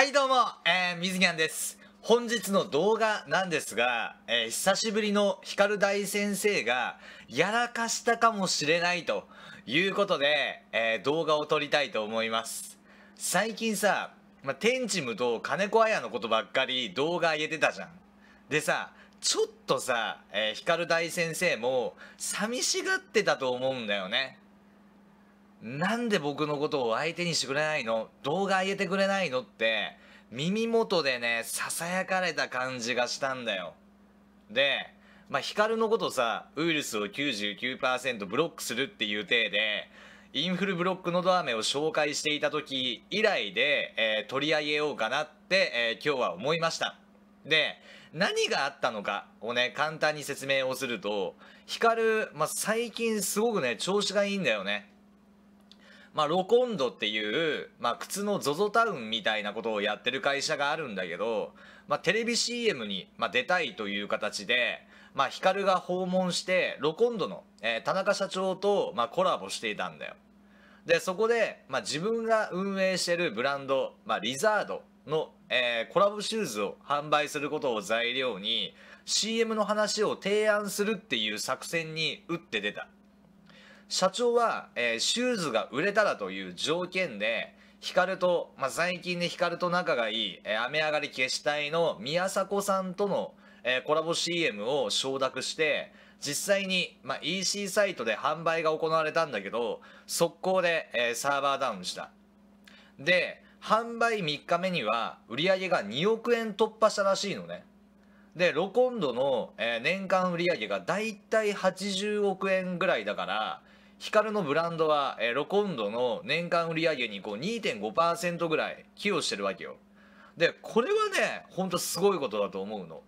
はいどうも、えー、水木んです。本日の動画なんですが、えー久しぶりの光大先生がやらかしたかもしれないということで、えー動画を撮りたいと思います。最近さ、まあ、テンチムと金子綾のことばっかり動画上げてたじゃん。でさ、ちょっとさ、えー、光大先生も寂しがってたと思うんだよね。なんで僕のことを相手にしてくれないの？動画上げてくれないの？って耳元でねささやかれた感じがしたんだよ。でまあ光のことさウイルスを99%ブロックするっていう体でインフルブロックのど飴を紹介していた時以来で、えー取り上げようかなって、えー今日は思いました。で何があったのかをね簡単に説明をすると光、まあ、最近すごくね調子がいいんだよね。まあ、ロコンドっていう、まあ、靴の ZOZO タウンみたいなことをやってる会社があるんだけど、まあ、テレビ CM に、まあ、出たいという形で、まあ、ヒカルが訪問してロコンドの、えー田中社長と、まあ、コラボしていたんだよ。でそこで、まあ、自分が運営してるブランド、まあ、リザードの、えーコラボシューズを販売することを材料に CM の話を提案するっていう作戦に打って出た。社長は、えーシューズが売れたらという条件でヒカルと、まあ、最近でヒカルと仲がいい、えー雨上がり消し隊の宮迫さんとの、えーコラボ CM を承諾して実際に、まあ、EC サイトで販売が行われたんだけど速攻で、えーサーバーダウンした。で販売3日目には売り上げが2億円突破したらしいのね。でロコンドの、えー年間売り上げがだいたい80億円ぐらいだからヒカルのブランドは、えーロコンドの年間売り上げにこう2.5%ぐらい寄与してるわけよ。でこれはねほんとすごいことだと思うの。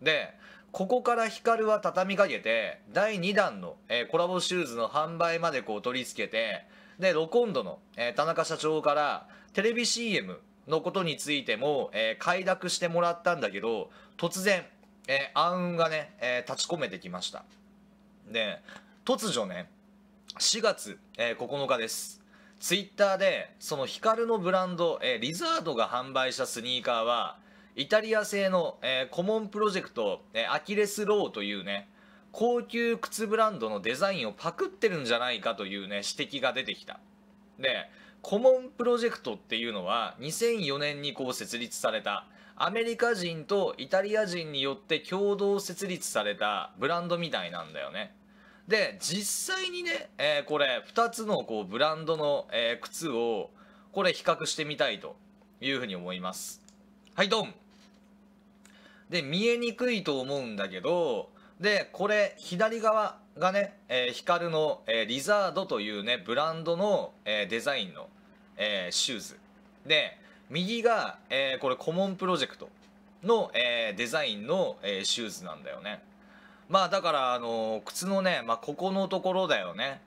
でここからヒカルは畳みかけて第2弾の、えーコラボシューズの販売までこう取り付けてでロコンドの、えー田中社長からテレビ CM のことについても、えー快諾してもらったんだけど突然、えー暗雲がね、えー立ち込めてきました。で突如ね4月、えー9日です。ツイッターでそのヒカルのブランド、えー ReZARD が販売したスニーカーはイタリア製の、えー Common Project、えー Achilles Low というね高級靴ブランドのデザインをパクってるんじゃないかというね指摘が出てきた。でコモンプロジェクトっていうのは2004年にこう設立されたアメリカ人とイタリア人によって共同設立されたブランドみたいなんだよね。で実際にね、えーこれ2つのこうブランドの、えー靴をこれ比較してみたいというふうに思います。はいドン。で見えにくいと思うんだけどでこれ左側がね、えー、ヒカルの、えーリザードというねブランドの、えーデザインの、えーシューズ。で右が、えーこれコモンプロジェクトの、えーデザインの、えーシューズなんだよね。まあだからあの靴のね、まあ、ここのところだよね。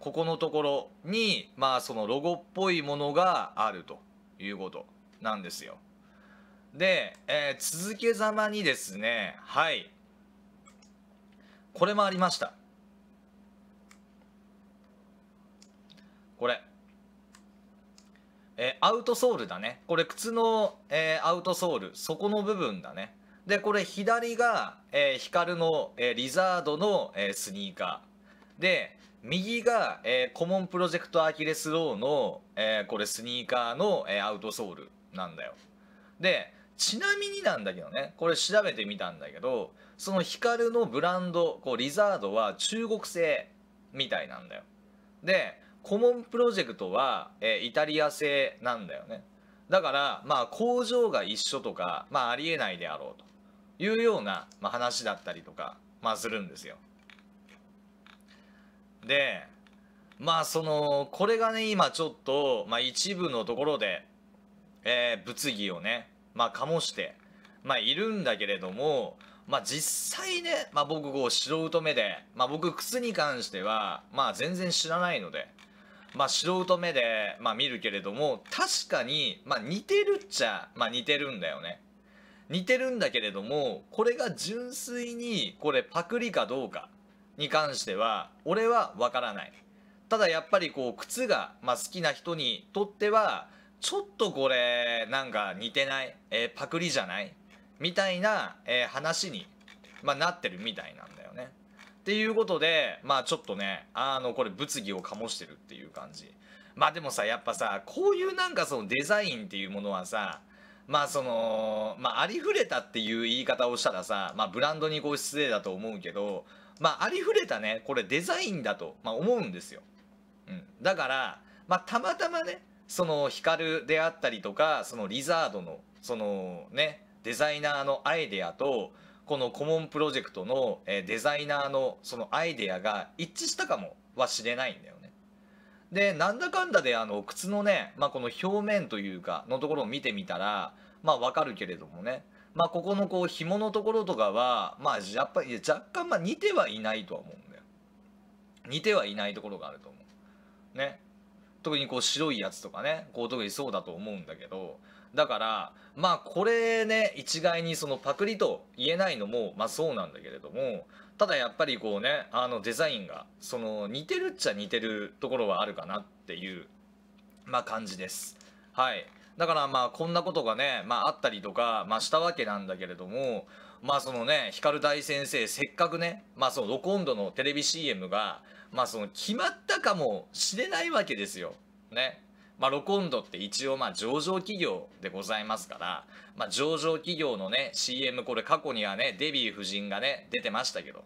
ここのところにまあそのロゴっぽいものがあるということなんですよ。で、えー続けざまにですねはい。これもありました。これ。えーアウトソールだね。これ靴の、えーアウトソール。そこの部分だね。でこれ左が、えーヒカルの、えー ReZARD の、えースニーカー。で右が、えー Common Project Achilles Low の、えーこれスニーカーの、えーアウトソールなんだよ。でちなみになんだけどねこれ調べてみたんだけどそのヒカルのブランドこう ReZARD は中国製みたいなんだよ。でコモンプロジェクトは、えーイタリア製なんだよね。だからまあ工場が一緒とか、まあ、ありえないであろうと。いうような、まあ、話だったりとか、まあ、するんですよ。でまあそのこれがね今ちょっと、まあ、一部のところで、えー物議をね、まあ、醸して、まあ、いるんだけれども、まあ、実際ね、まあ、僕こう素人目で、まあ、僕靴に関しては、まあ、全然知らないので、まあ、素人目で、まあ、見るけれども確かに、まあ、似てるっちゃ、まあ、似てるんだよね。似てるんだけれどもこれが純粋にこれパクリかどうかに関しては俺は分からないただやっぱりこう靴が、まあ、好きな人にとってはちょっとこれなんか似てない、えー、パクリじゃないみたいな、えー、話に、まあ、なってるみたいなんだよね。っていうことでまあちょっとねあのこれ物議を醸してるっていう感じ。まあでもさやっぱさこういうなんかそのデザインっていうものはさまあそのまあありふれたっていう言い方をしたらさまあブランドにこう失礼だと思うけどまあありふれたねこれデザインだと、まあ、思うんですよ。うん、だからまあたまたまねその光であったりとかそのリザードのそのねデザイナーのアイデアとこのコモンプロジェクトのデザイナーのそのアイデアが一致したかもはしれないんだよね。でなんだかんだであの靴のね、まあ、この表面というかのところを見てみたらまあわかるけれどもねまあここのこう紐のところとかはまあやっぱり若干まあ似てはいないとは思うんだよ。似てはいないところがあると思う。ね。特にこう白いやつとかねこう特にそうだと思うんだけどだからまあこれね一概にそのパクリと言えないのもまあそうなんだけれどもただやっぱりこうねあのデザインがその似てるっちゃ似てるところはあるかなっていうまあ感じです。はい。だからまあこんなことがねまああったりとかまあしたわけなんだけれどもまあそのね光大先生せっかくねまあそのロコンドのテレビ CM がまあその決まったかもしれないわけですよ。ね。まあ、ロコンドって一応まあ上場企業でございますから、まあ、上場企業のね CM これ過去にはねデヴィ夫人がね出てましたけど。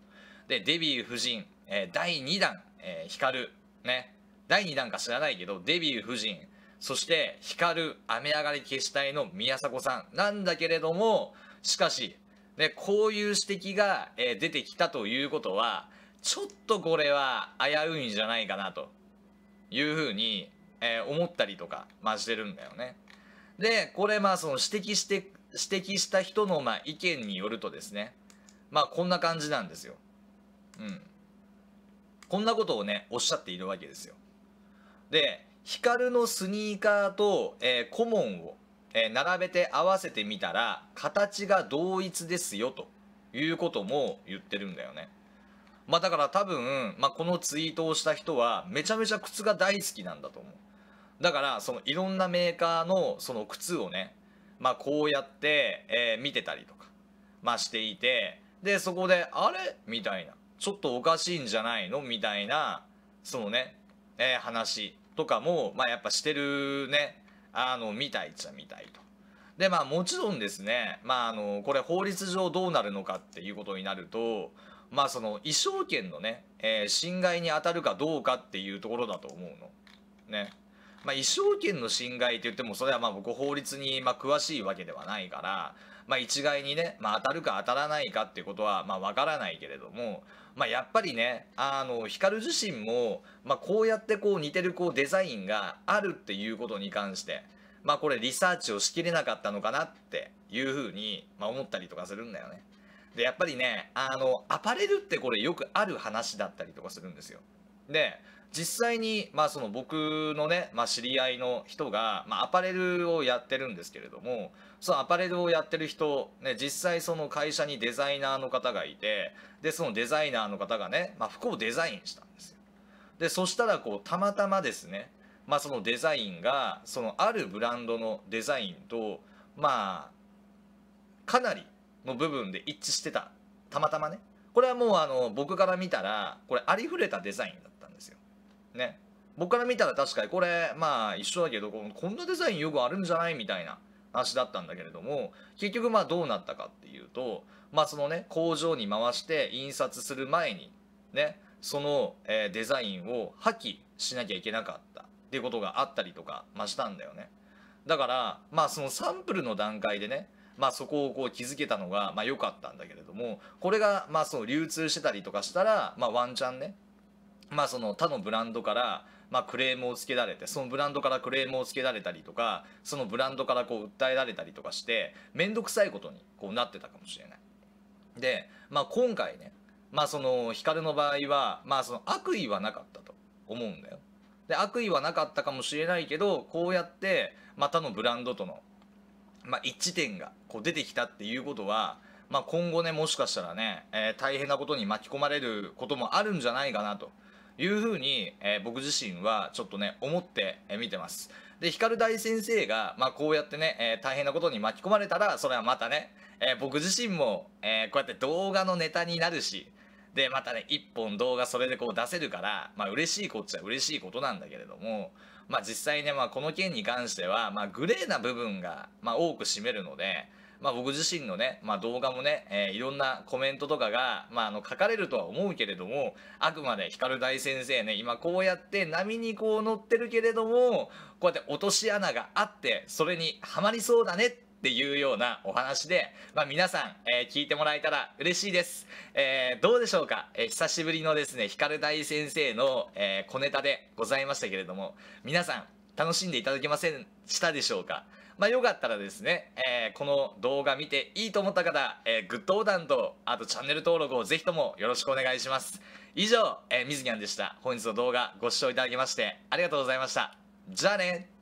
でデヴィ夫人、えー、第2弾、えー、光ね。第2弾か知らないけどデヴィ夫人。そして光る雨上がり消したいの宮迫さん。なんだけれどもしかし、ね、こういう指摘が、えー、出てきたということはちょっとこれは危ういんじゃないかなというふうにえー、思ったりとか、まあ、してるんだよね。でこれまあその指摘して指摘した人のまあ意見によるとですねまあこんな感じなんですよ。うん。こんなことをねおっしゃっているわけですよ。で光のスニーカーと、えー、コモンを、えー、並べて合わせてみたら形が同一ですよということも言ってるんだよね。まあだから多分、まあ、このツイートをした人はめちゃめちゃ靴が大好きなんだと思う。だからそのいろんなメーカーのその靴をね、まあ、こうやって、えー、見てたりとか、まあ、していてでそこで「あれ?」みたいな「ちょっとおかしいんじゃないの?」みたいなそのね、えー、話とかも、まあ、やっぱしてるねあの見たいっちゃ見たいと。でまあもちろんですね、まあ、あのこれ法律上どうなるのかっていうことになるとまあその衣装権のね、えー、侵害に当たるかどうかっていうところだと思うの。ね。まあ、衣装権の侵害って言ってもそれはまあ僕法律にま詳しいわけではないから、まあ、一概にね、まあ、当たるか当たらないかっていうことはまあ分からないけれども、まあ、やっぱりねあの光自身も、まあ、こうやってこう似てるこうデザインがあるっていうことに関してまあこれリサーチをしきれなかったのかなっていうふうに、ま、思ったりとかするんだよね。でやっぱりねあのアパレルってこれよくある話だったりとかするんですよ。で実際に、まあ、その僕のね、まあ、知り合いの人が、まあ、アパレルをやってるんですけれどもそのアパレルをやってる人、ね、実際その会社にデザイナーの方がいてでそのデザイナーの方がね、まあ、服をデザインしたんですよ。でそしたらこうたまたまですね、まあ、そのデザインがそのあるブランドのデザインとまあかなりの部分で一致してた。たまたまね。これはもうあの僕から見たらこれありふれたデザインね。僕から見たら確かにこれまあ一緒だけどこんなデザインよくあるんじゃないみたいな話だったんだけれども結局まあどうなったかっていうとまあそのね工場に回して印刷する前にねその、えデザインを破棄しなきゃいけなかったっていうことがあったりとかましたんだよね。だからまあそのサンプルの段階でねまあ、そこをこう気づけたのがまあ良かったんだけれどもこれがまあその流通してたりとかしたら、まあ、ワンチャンね、まあ、その他のブランドからまあ、クレームをつけられてそのブランドからクレームをつけられたりとかそのブランドからこう訴えられたりとかして面倒くさいことにこうなってたかもしれない。で、まあ、今回ね、まあ、その光の場合は、まあ、その悪意はなかったと思うんだよ。で悪意はなかったかもしれないけどこうやってまたのブランドとのまあ、一致点がこう出てきたっていうことは、まあ、今後ねもしかしたらね、えー、大変なことに巻き込まれることもあるんじゃないかなというふうに、えー、僕自身はちょっとね思って見てます。で光大先生が、まあ、こうやってね、えー、大変なことに巻き込まれたらそれはまたね、えー、僕自身も、えー、こうやって動画のネタになるしでまたね1本動画それでこう出せるからまあ嬉しいこっちゃ嬉しいことなんだけれどもまあ実際ね、まあ、この件に関しては、まあ、グレーな部分が、まあ、多く占めるのでまあ、僕自身のね、まあ、動画もね、えー、いろんなコメントとかが、まあ、あの書かれるとは思うけれどもあくまで光大先生ね今こうやって波にこう乗ってるけれどもこうやって落とし穴があってそれにはまりそうだねっていうようなお話で、まあ、皆さん、えー、聞いてもらえたら嬉しいです、えー、どうでしょうか、えー、久しぶりのですね光大先生の、え小ネタでございましたけれども皆さん楽しんでいただけませんしたでしょうか？まあ、よかったらですね、えー、この動画見ていいと思った方、えー、グッドボタンと、あとチャンネル登録をぜひともよろしくお願いします。以上、えー、みずにゃんでした。本日の動画ご視聴いただきましてありがとうございました。じゃあね